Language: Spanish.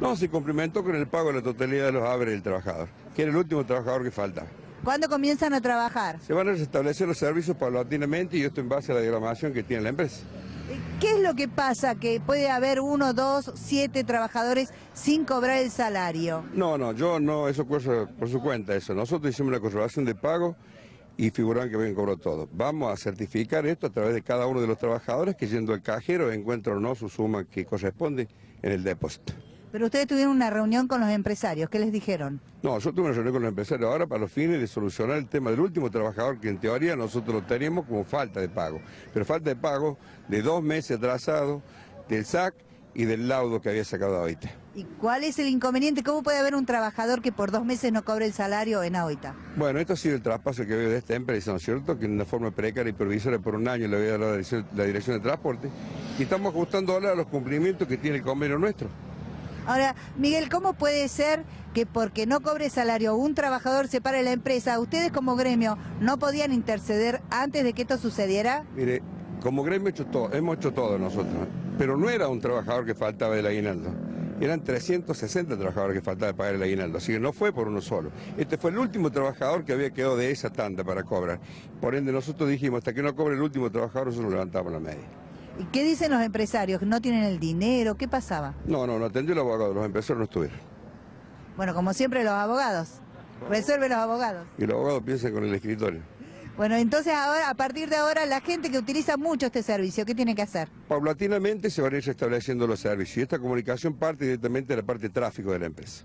No, se complementó con el pago de la totalidad de los haberes del trabajador, que era el último trabajador que falta. ¿Cuándo comienzan a trabajar? Se van a restablecer los servicios paulatinamente y esto en base a la diagramación que tiene la empresa. ¿Qué es lo que pasa? Que puede haber uno, dos, siete trabajadores sin cobrar el salario. No, no, yo no, eso cosa por su cuenta eso. Nosotros hicimos una conservación de pago y figuran que bien cobró todo. Vamos a certificar esto a través de cada uno de los trabajadores que yendo al cajero encuentran o no su suma que corresponde en el depósito. Pero ustedes tuvieron una reunión con los empresarios, ¿qué les dijeron? No, yo tuve una reunión con los empresarios ahora para los fines de solucionar el tema del último trabajador que en teoría nosotros lo tenemos como falta de pago. Pero falta de pago de dos meses atrasado del SAC y del laudo que había sacado ahorita. ¿Y cuál es el inconveniente? ¿Cómo puede haber un trabajador que por dos meses no cobre el salario en Ahoita? Bueno, esto ha sido el traspaso que veo de esta empresa, ¿no es cierto? Que en una forma precaria y provisoria por un año le había dado la dirección, la dirección de transporte. Y estamos ajustando ahora a los cumplimientos que tiene el convenio nuestro. Ahora, Miguel, ¿cómo puede ser que porque no cobre salario un trabajador se pare la empresa? ¿Ustedes como gremio no podían interceder antes de que esto sucediera? Mire, como gremio hemos hecho todo nosotros, pero no era un trabajador que faltaba del aguinaldo. Eran 360 trabajadores que faltaba de pagar el aguinaldo, así que no fue por uno solo. Este fue el último trabajador que había quedado de esa tanda para cobrar. Por ende, nosotros dijimos, hasta que no cobre el último trabajador, nosotros levantamos la media. ¿Y qué dicen los empresarios? ¿No tienen el dinero? ¿Qué pasaba? No, no, no atendió el abogado, los empresarios no estuvieron. Bueno, como siempre los abogados. Resuelven los abogados. Y los abogados piensan con el escritorio. Bueno, entonces ahora, a partir de ahora, la gente que utiliza mucho este servicio, ¿qué tiene que hacer? Paulatinamente se van a ir restableciendo los servicios y esta comunicación parte directamente de la parte de tráfico de la empresa.